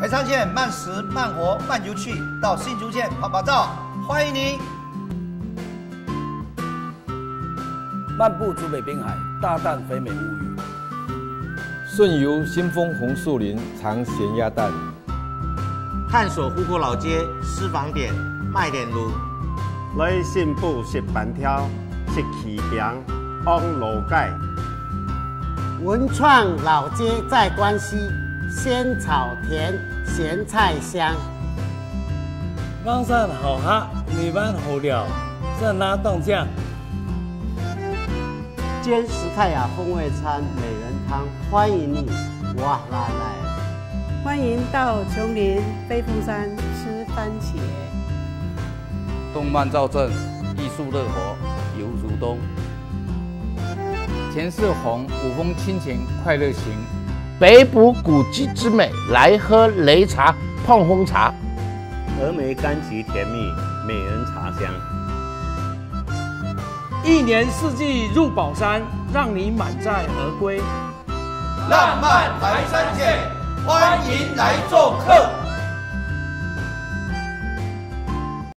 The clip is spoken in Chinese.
台山县慢食慢活慢游去，到新竹县拍拍照，欢迎您。漫步竹北滨海，大啖肥美无语。顺游新丰红树林，尝咸鸭蛋。探索湖口老街私房点卖点路。来信步食板条，食起饼，往路街。文创老街在关西，仙草甜，咸菜香。冈山好喝，米饭好料，在拉冻酱。坚石泰雅风味餐美人汤，欢迎你，哇啦啦！欢迎到琼林飞凤山吃番茄。动漫造镇，艺术乐活游如东。钱世红五峰亲情快乐行，北埔古迹之美，来喝擂茶碰红茶。峨眉柑橘甜蜜，美人茶香。一年四季入宝山，让你满载而归。浪漫台山见，欢迎来做客。